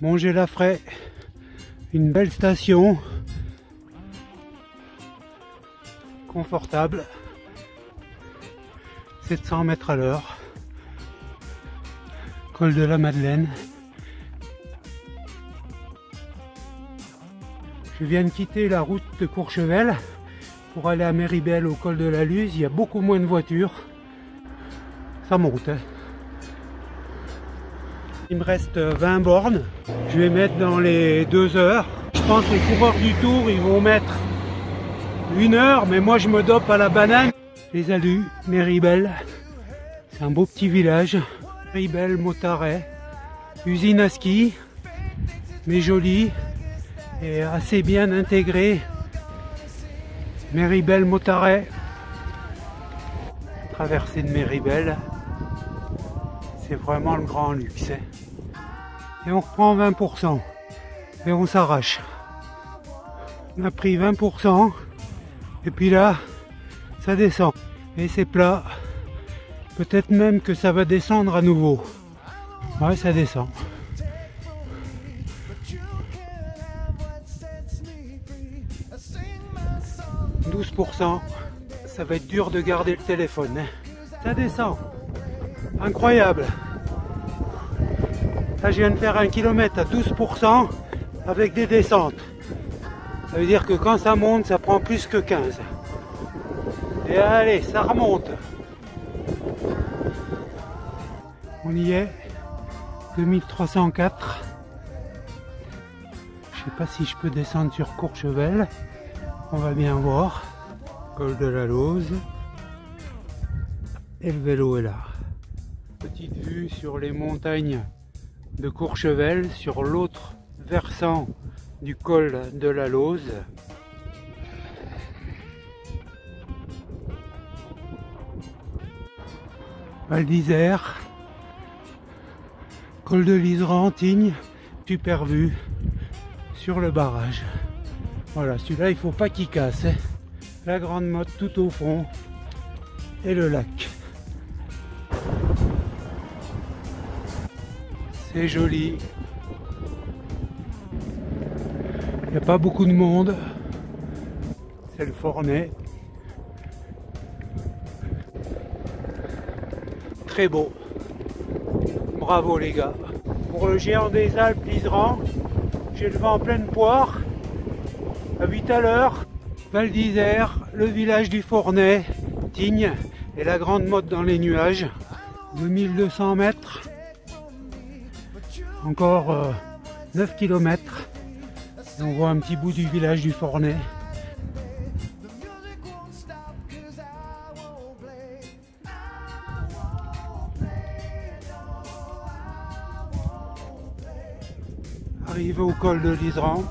Manger la frais, une belle station, confortable, 700 mètres à l'heure, col de la Madeleine. Je viens de quitter la route de Courchevel pour aller à Méribel au col de la Luz. Il y a beaucoup moins de voitures. Ça monte. hein. Il me reste 20 bornes. Je vais mettre dans les 2 heures. Je pense que les coureurs du tour, ils vont mettre une heure, mais moi je me dope à la banane. Les alus, Méribel. C'est un beau petit village. Méribel, Motaret. Usine à ski, mais jolie et assez bien intégrée. Méribel, Motaret. Traversée de Méribel. C'est vraiment le grand luxe. Et on reprend 20% et on s'arrache. On a pris 20% et puis là, ça descend. Et c'est plat. Peut-être même que ça va descendre à nouveau. Ouais, ça descend. 12%. Ça va être dur de garder le téléphone. hein. Ça descend. Incroyable. Là, je viens de faire un kilomètre à 12% avec des descentes. Ça veut dire que quand ça monte, ça prend plus que 15. Et allez, ça remonte. On y est. 2304. Je sais pas si je peux descendre sur Courchevel. On va bien voir. Col de la Lose. Et le vélo est là. Petite vue sur les montagnes de Courchevel, sur l'autre versant du col de la Lose. Val d'Isère, col de l'Iseran, Tignes, super vue sur le barrage. Voilà, celui-là, il faut pas qu'il casse. hein. La grande motte tout au fond et le lac. Joli. Il n'y a pas beaucoup de monde. C'est le Fornet. Très beau. Bravo les gars. Pour le géant des Alpes d'Isran, j'ai le vent en pleine poire. À 8 à l'heure, Val d'Isère, le village du Fornet, Tignes et la grande motte dans les nuages. 2200 mètres. Encore euh, 9 km. on voit un petit bout du village du Fornet. Arrivé au col de l'Isran.